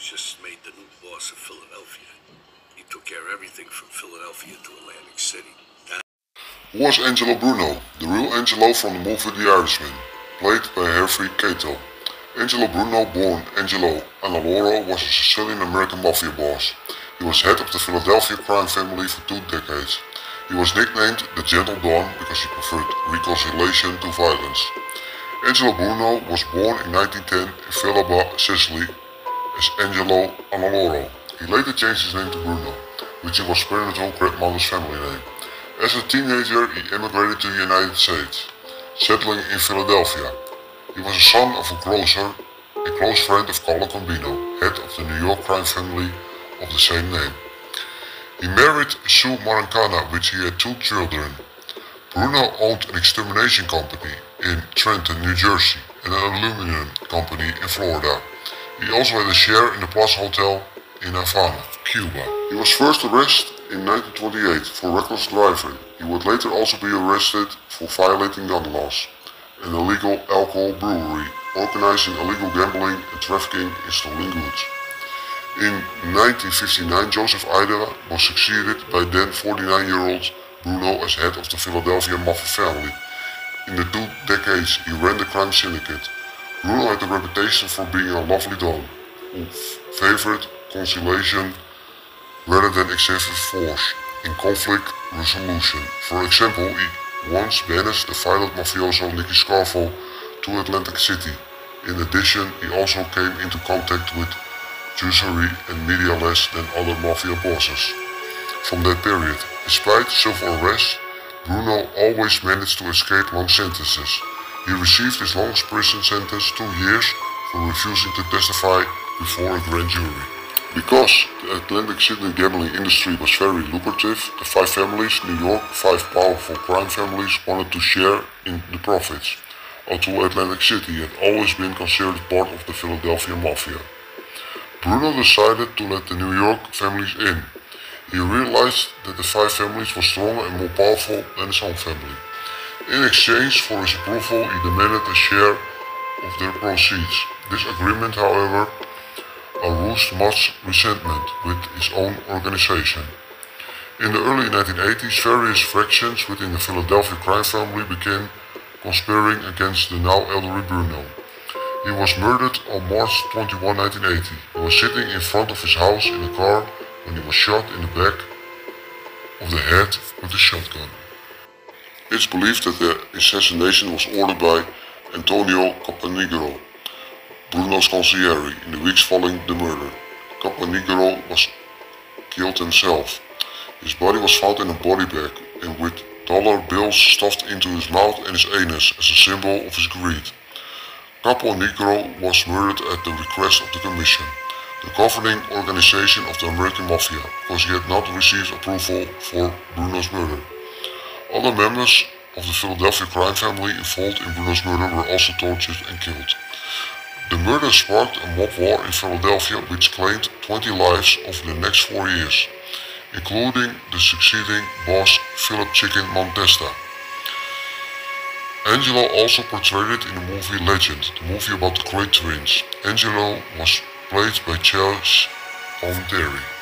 was just made the new boss of Philadelphia. He took care of everything from Philadelphia to Atlantic City. Was Angelo Bruno, the real Angelo from the movie The Irishman, played by Harvey Keitel. Angelo Bruno, born Angelo Annaloro, was a Sicilian-American mafia boss. He was head of the Philadelphia crime family for two decades. He was nicknamed the Gentle Don because he preferred reconciliation to violence. Angelo Bruno was born in 1910 in Villalba, Sicily Angelo Annaloro. He later changed his name to Bruno, which was parental grandmother's family name. As a teenager, he emigrated to the United States, settling in Philadelphia. He was a son of a grocer, a close friend of Carlo Gambino, head of the New York crime family of the same name. He married Sue Marancana, which he had two children. Bruno owned an extermination company in Trenton, New Jersey, and an aluminum company in Florida. He also had a share in the Plaza Hotel in Havana, Cuba. He was first arrested in 1928 for reckless driving. He would later also be arrested for violating gun laws an illegal alcohol brewery, organizing illegal gambling and trafficking in stolen goods. In 1959, Joseph Idera was succeeded by then 49-year-old Bruno as head of the Philadelphia Mafia family. In the two decades he ran the crime syndicate, Bruno had a reputation for being a lovely don, who favored conciliation rather than excessive force in conflict resolution. For example, he once banished the violent mafioso Nicky Scarfo to Atlantic City. In addition, he also came into contact with usury and media less than other mafia bosses. From that period, despite several arrests, Bruno always managed to escape long sentences. He received his longest prison sentence two years for refusing to testify before a grand jury. Because the Atlantic City gambling industry was very lucrative, the five families, New York, five powerful crime families, wanted to share in the profits, although Atlantic City had always been considered part of the Philadelphia Mafia. Bruno decided to let the New York families in. He realized that the five families were stronger and more powerful than his own family. In exchange for his approval, he demanded a share of their proceeds. This agreement, however, aroused much resentment with his own organization. In the early 1980s, various factions within the Philadelphia crime family began conspiring against the now elderly Bruno. He was murdered on March 21, 1980. He was sitting in front of his house in a car when he was shot in the back of the head with a shotgun. It's believed that the assassination was ordered by Antonio Caponigro, Bruno's consigliere, in the weeks following the murder. Caponigro was killed himself. His body was found in a body bag and with dollar bills stuffed into his mouth and his anus as a symbol of his greed. Caponigro was murdered at the request of the Commission, the governing organization of the American Mafia, because he had not received approval for Bruno's murder. Other members of the Philadelphia crime family involved in Bruno's murder were also tortured and killed. The murder sparked a mob war in Philadelphia which claimed 20 lives over the next four years, including the succeeding boss Philip Chicken Man Testa. Angelo also portrayed in the movie Legend, the movie about the Kray twins. Angelo was played by Charles Palminteri.